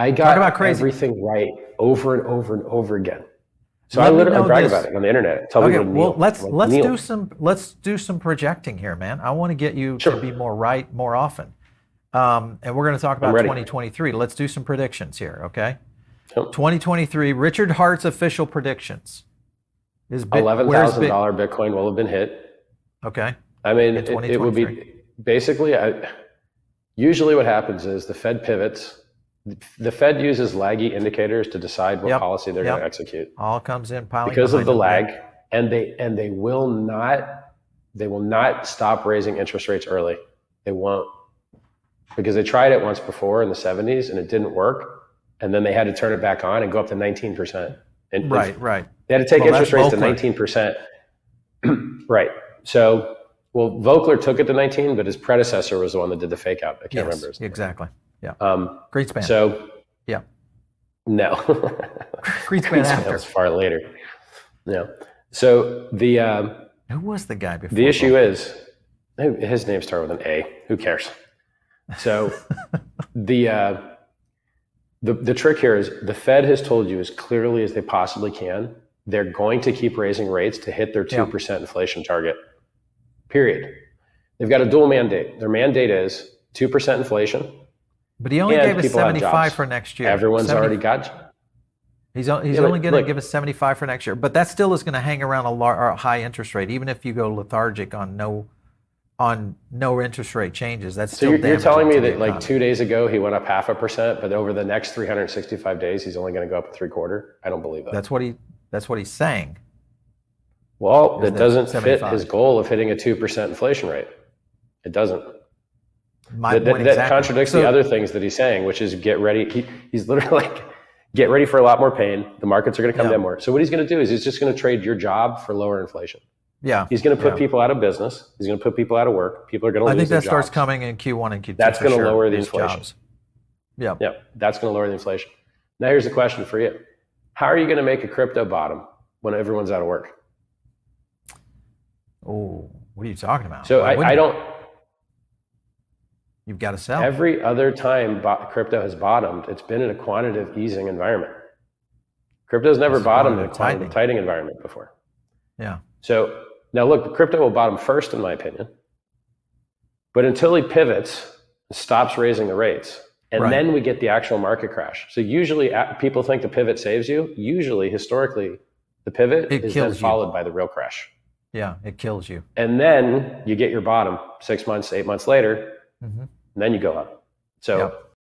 I got about crazy. everything right over and over and over again. So Let I literally brag this. about it on the internet. Tell okay, people well, let's like, let's kneel. do some let's do some projecting here, man. I want to get you sure. to be more right more often. Um, and we're going to talk about 2023. Let's do some predictions here, okay? Yep. 2023, Richard Heart's official predictions is eleven thousand dollar Bitcoin will have been hit. Okay. I mean, it, it would be basically. I, usually, what happens is the Fed pivots. The Fed uses laggy indicators to decide what yep. policy they're yep. going to execute. All comes in because of the lag, and they and they will not they will not stop raising interest rates early. They won't because they tried it once before in the 70s and it didn't work, and then they had to turn it back on and go up to 19 percent. Right, right. They had to take well, interest rates to 19 percent. right. So well, Volcker took it to 19, but his predecessor was the one that did the fake out. I can't yes, remember. Exactly. Yeah. Um, Greenspan. So, yeah. No. Great Greenspan after. was far later. No. So the. Um, Who was the guy before? The issue is his name started with an A. Who cares? So the. Uh, the, the trick here is the Fed has told you as clearly as they possibly can they're going to keep raising rates to hit their 2% yeah. inflation target period. They've got a dual mandate. Their mandate is 2% inflation. But he only gave us 75 for next year. Everyone's 70, already got. He's, he's yeah, only going to give us 75 for next year. But that still is going to hang around a, lar- a high interest rate, even if you go lethargic on no on no interest rate changes. That's still. So you're, you're telling me that like two days ago he went up half a percent, but over the next 365 days he's only going to go up a three quarter. I don't believe that. That's what he. That's what he's saying. Well, it doesn't 75. fit his goal of hitting a 2% inflation rate. It doesn't. My that, that, exactly. contradicts so, the other things that he's saying, which is get ready. He, he's literally like, get ready for a lot more pain. The markets are going to come yeah. down more. So what he's going to do is he's just going to trade your job for lower inflation. Yeah. He's going to put yeah. people out of business. He's going to put people out of work. People are going to lose their jobs. I think that starts jobs. coming in Q1 and Q2. That's going to sure, lower the inflation. Jobs. Yeah. Yeah. That's going to lower the inflation. Now here's the question for you. How are you going to make a crypto bottom when everyone's out of work? Oh, what are you talking about? So I, I, don't. You've got to sell. Every other time crypto has bottomed, it's been in a quantitative easing environment. Crypto's never it's bottomed in a quantitative tightening environment before. Yeah. So now look, crypto will bottom first, in my opinion. But until he pivots and stops raising the rates, and right. then we get the actual market crash. So usually people think the pivot saves you. Usually, historically, the pivot it is then followed you. by the real crash. Yeah, it kills you. And then you get your bottom six months, eight months later, mm-hmm. And then you go up. So yep.